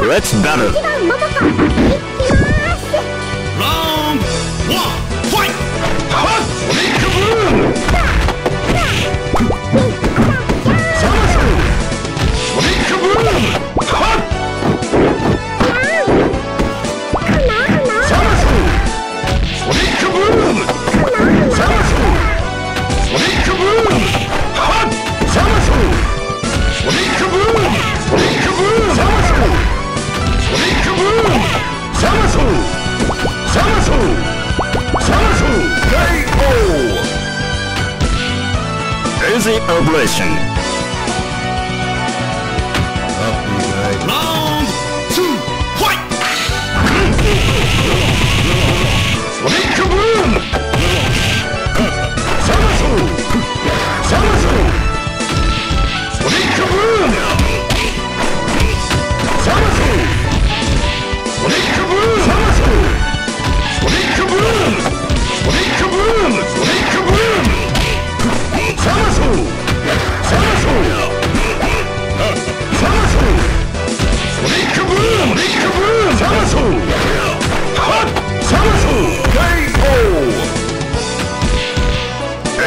Let's battle. Round one. Easy Operation.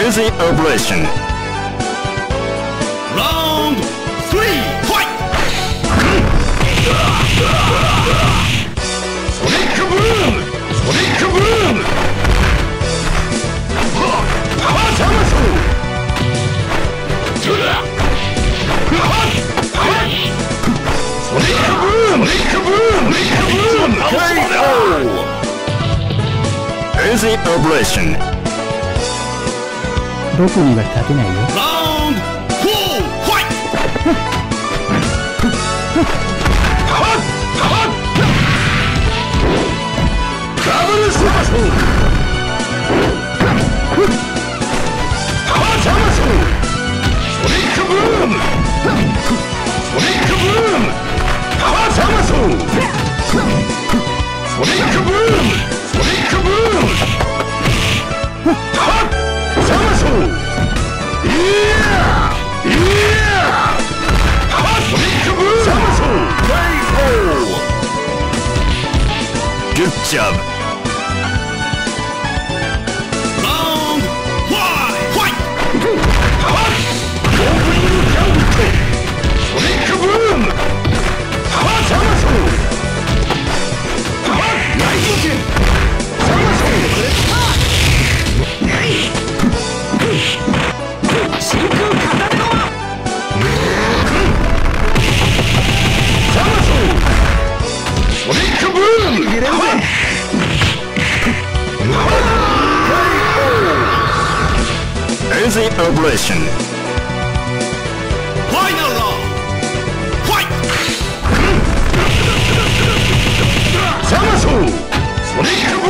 Easy Easy Oblation 僕には勝てないよ Round 4 Fight! ダブルスマッシュ Sonic Boom! Sonic Boom! Good job. Long, wide, white. Over you go. Make Hot, hot, hot. Nick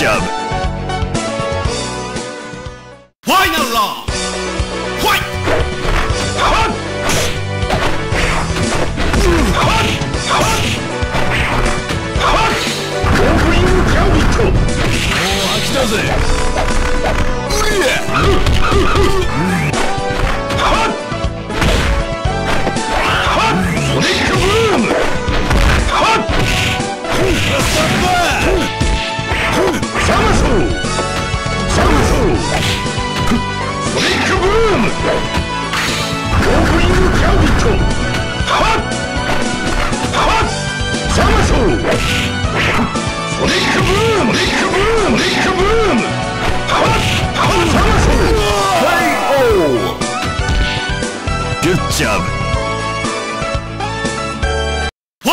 job. Final round. Fight. Come on. Come on. Come on. Come on. Conquering Kabuto. もう飽きたぜ。うりゃ。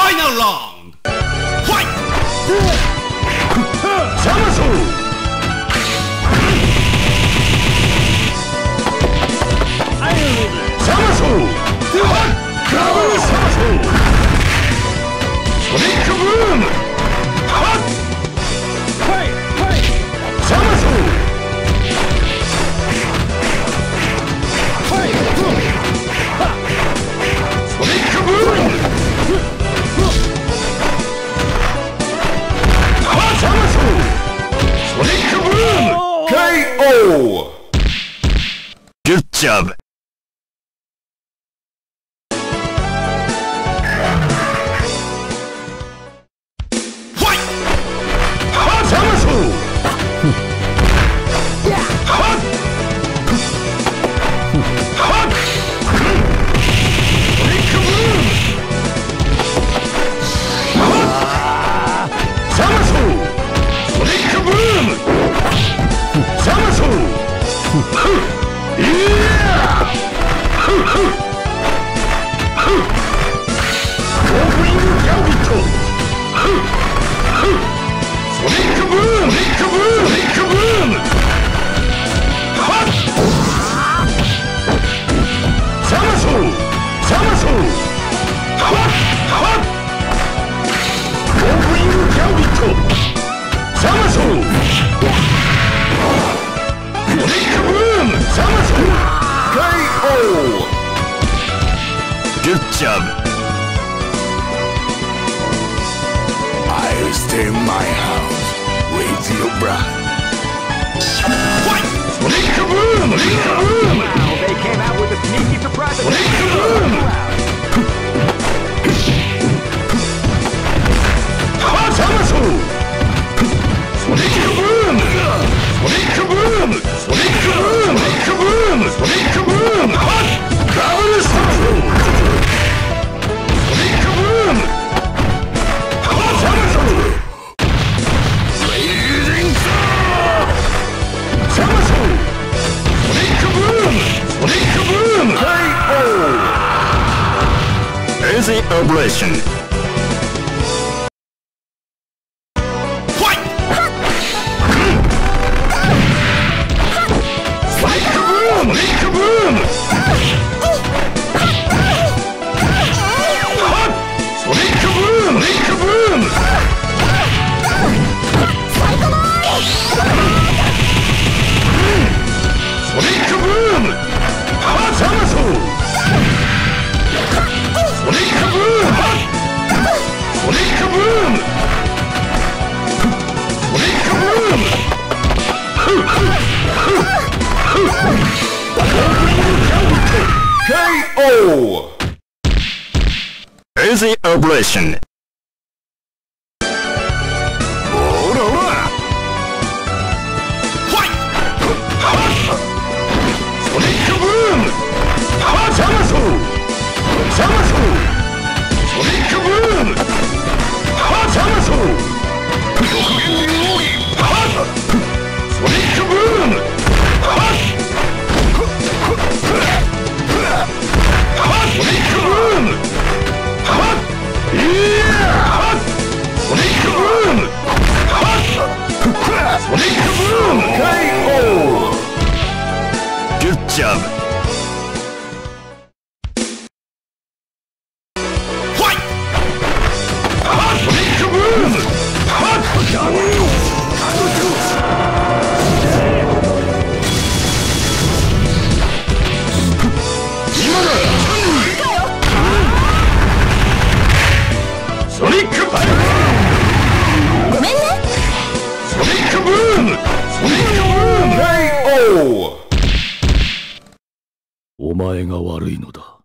Final round! Fight! s o m e s a u l s o m e s u l Double s o m e s a u l t Make o o m chub. Dirk Chubb. I stay in my house with your bride. What? Leave the room! Leave the room! they came out with a Corporation. Crazy operation. matchup. 前が悪いのだ